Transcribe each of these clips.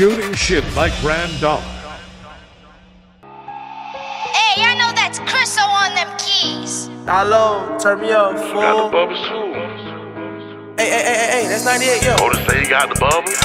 Shooting shit like Grand Dollar. Hey, I know that's Chriso on them keys. Hello, turn me up, Got the bubbles too. Hey, hey, hey, hey, hey, that's 98, yo. Oh, Otis say he got the bubbles.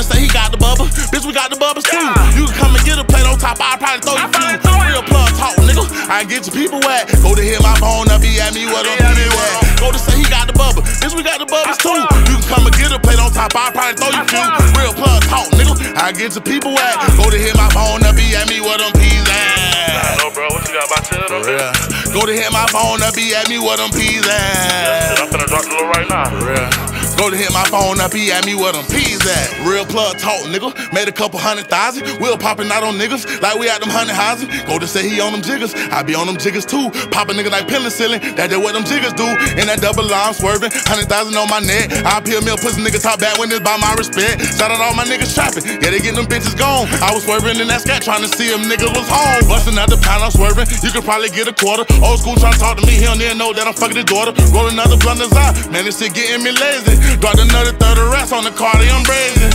Golden say he got the bubble. Bitch, we got the bubbles too. You can come and get a plate on top, I'll probably throw you few. Real plug talk, nigga. I get your people wet. Go to hit my phone, up, he at me what I'm be Go to say he got the bubble. Bitch, we got the bubbles too. You can come and get a plate on top, I'll probably throw you few. Real plug talk, nigga. I get your people wet. Go to hit my phone, up, he at me what I'm peas at. No, bro, what you got about 10 of them? Yeah. Go to hit my phone, up, he at me what I'm peas at. Shit, I'm finna drop the low right now. Yeah. Go to hit my phone up, he at me where them peas at. Real plug talk, nigga. Made a couple hundred thousand. We'll popping out on niggas like we at them hundred houses. Go to say he on them jiggers. I be on them jiggers too. Pop a nigga like penicillin. That they what them jiggers do. In that double line swerving. Hundred thousand on my neck. I peel me a pussy nigga top back when it's by my respect. Shout out all my niggas trapping. Yeah, they getting them bitches gone. I was swerving in that scat trying to see if niggas was home. Busting out the pound, I'm swerving. You could probably get a quarter. Old school trying to talk to me. He don't even know that I'm fucking his daughter. Roll another blunt as ah. I. Man, this shit getting me lazy. Dropped another 30 rats on the car, they I'm.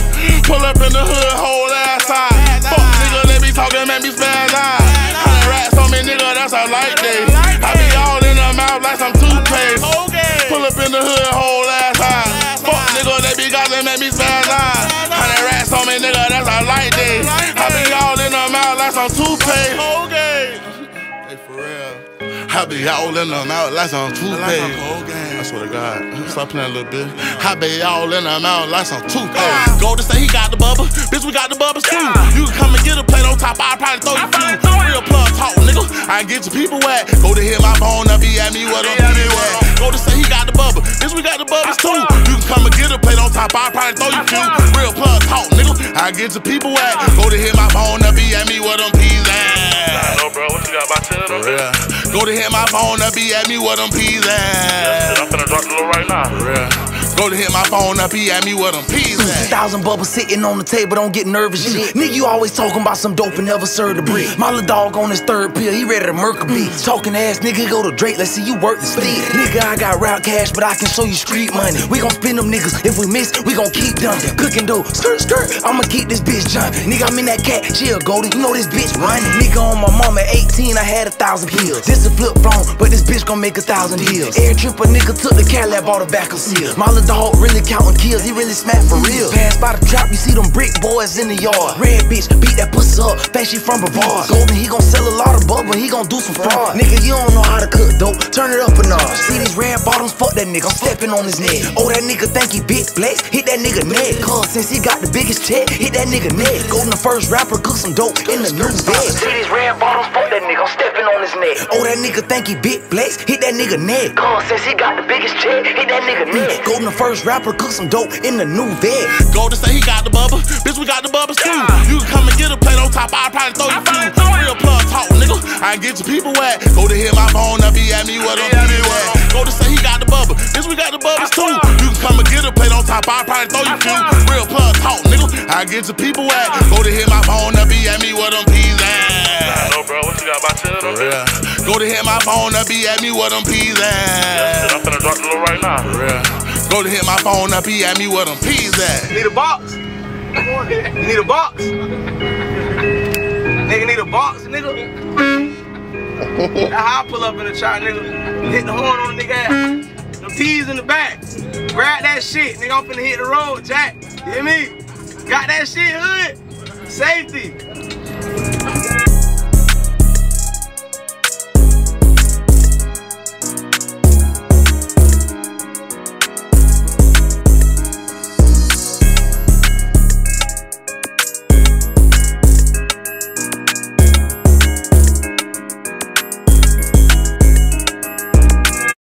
Pull up in the hood, whole ass side. Fuck nigga, they be talking, make me spaz out. Hundred rats on me, nigga, that's a light day. I be all in the mouth like some toothpaste. Pull up in the hood, whole ass side. Fuck nigga, they be gossiping, make me spaz out. Hundred rats on me, nigga, that's a light day. I be all in the mouth like some toothpaste. Hey, for real. I be all in the mouth like some toothpaste. I swear to God. Stop playing a little bit. I be all in the mouth like some toothpaste. Go to say he got the bubble. Bitch, we got the bubbles too. You can come and get a plate on top. I'll probably throw you few. Real plug talk, nigga. I get your people wet. Go to hit my phone up. He at me what I'm at. Go to say he got the bubble. Bitch, we got the bubbles too. You can come and get a plate on top. I'll probably throw you few. Real plug talk, nigga. I get your people wet. Go to hit my phone up. He at me what I'm peas at. No, bro, what you got about 10 of them? Yeah. Go to hit my phone up, be at me where them peas Shit, at. I'm finna drop the low right now. Yeah. Go to hit my phone up, he at me where them peas at. Thousand bubbles sitting on the table, don't get nervous shit. Nigga, you always talking about some dope and never served a brick. My little dog on his third pill, he ready to murk a mm. bitch. Talking ass nigga, go to Drake, let's see you work the stick. Nigga, I got rap cash, but I can show you street money. We gon' spend them niggas, if we miss, we gon' keep them. Cooking dough, skirt, skirt, I'ma keep this bitch jumping. Nigga, I'm in that cat, she a golden, you know this bitch running. Nigga, on my mama, 18, I had a thousand pills. This a flip phone, but this bitch gon' make a thousand deals. Air trip, a nigga took the Cadillac, bought a back of seal. My little dog really counting kills, he really smacked for real. Pass by the trap, you see them brick boys in the yard. Red bitch, beat that pussy up, think she from Brevard. Golden, he gon' sell a lot of bubble, he gon' do some fraud. Nigga, you don't know how to cook dope, turn it up a notch. See these red bottoms, fuck that nigga, I'm stepping on his neck. Oh, that nigga think he big flex, hit that nigga neck. Cause since he got the biggest check, hit that nigga neck. Golden, the first rapper, cook some dope in the new bed. See these red bottoms, fuck that nigga, I'm stepping on his neck. Oh, that nigga think he big flex, hit that nigga neck. Cause since he got the biggest check, hit that nigga neck. Golden, the first rapper, cook some dope in the new vet. Go to say he got the bubble. Bitch, we got the bubbles too. You can come and get a plate on top. I'll probably throw you few. I get your people wet. Go to hit my phone up. be at me what I'm at. Go to say he got the bubble. Bitch, we got the bubbles too. You can come and get a plate on top. I'll probably throw you few. Real plug talk, nigga. I get your people wet. Go to hit my phone up. be at me what I'm peas at. No, bro, what you got about 10 of them? Go to hit my phone up. be at me what I'm peas at. Shit, I'm finna drop the low right now. Yeah. Go to hit my phone up. He at me what them peas at. Need a box? You need a box? Nigga need a box, nigga? That's I pull up in a trap, nigga. Hit the horn on the nigga ass. The peas in the back. Grab that shit, nigga. I'm finna hit the road, Jack. You hear me? Got that shit, hood? Safety.